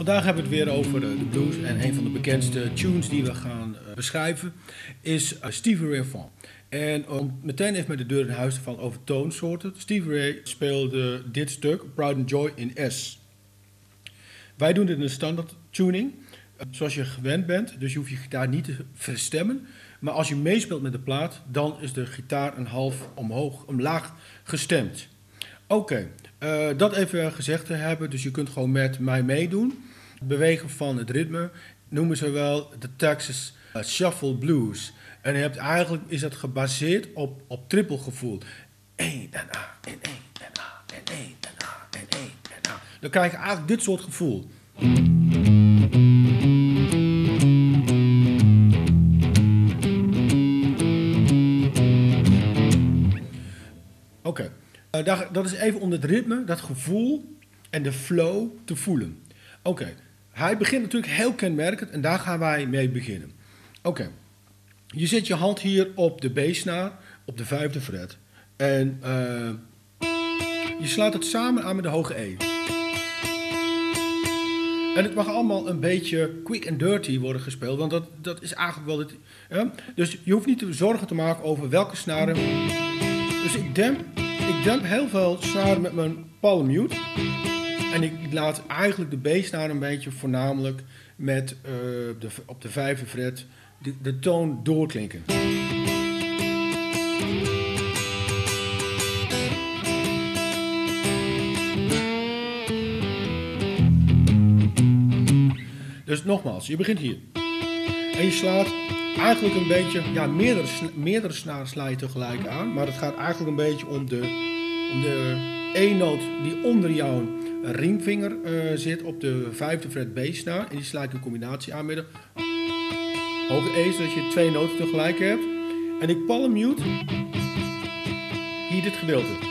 Vandaag hebben we het weer over eh, de blues en een van de bekendste tunes die we gaan eh, beschrijven is uh, Stevie Ray Vaughan. En om meteen even met de deur in huis te vallen over toonsoorten. Stevie Ray speelde dit stuk, Pride and Joy, in S. Wij doen dit in de standaard tuning, zoals je gewend bent. Dus je hoeft je gitaar niet te verstemmen. Maar als je meespeelt met de plaat, dan is de gitaar een half omhoog, omlaag gestemd. Oké, uh, dat even gezegd te hebben. Dus je kunt gewoon met mij meedoen. Bewegen van het ritme noemen ze wel de Texas uh, Shuffle Blues. En hebt, eigenlijk is dat gebaseerd op, op trippelgevoel. 1 en A, en 1 en A, en 1 en A, en 1 en A. Dan krijg je eigenlijk dit soort gevoel. Uh, dat is even om het ritme, dat gevoel en de flow te voelen. Oké, hij begint natuurlijk heel kenmerkend en daar gaan wij mee beginnen. Oké, je zet je hand hier op de B-snaar, op de vijfde fret. En uh, je slaat het samen aan met de hoge E. En het mag allemaal een beetje quick and dirty worden gespeeld, want dat, dat is eigenlijk wel het. Dus je hoeft niet te zorgen te maken over welke snaren. Dus ik demp, ik demp heel veel snaren met mijn palm mute. En ik laat eigenlijk de B-snaar een beetje voornamelijk met, uh, de, op de vijfde fret de, de toon doorklinken. Dus nogmaals, je begint hier. En je slaat eigenlijk een beetje, ja, meerdere, meerdere snaren sla je tegelijk aan. Maar het gaat eigenlijk een beetje om de, om de E-noot die onder jouw ringvinger uh, zit op de vijfde fret B-snaar. En die sla ik in combinatie aan met de hoge E, zodat je twee noten tegelijk hebt. En ik palm mute hier dit gedeelte.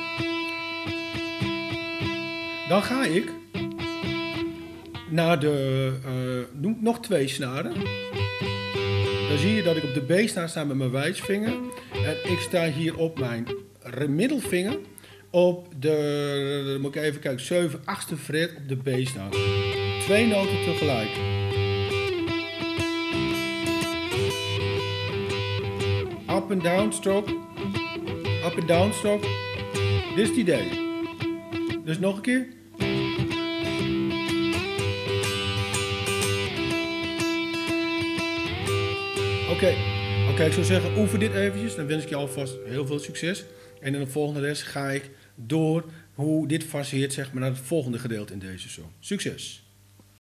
Dan ga ik naar de, uh, nog twee snaren. Dan zie je dat ik op de B-snaar sta met mijn wijsvinger. En ik sta hier op mijn middelvinger. Op de, moet ik even kijken, 7, 8e fret op de B-snaar. Twee noten tegelijk. Up and down stroke. Up and down stroke. Dit is het idee. Dus nog een keer. Oké, okay, ik zou zeggen, oefen dit eventjes. Dan wens ik je alvast heel veel succes. En in de volgende les ga ik door hoe dit faseert zeg maar, naar het volgende gedeelte in deze show. Succes!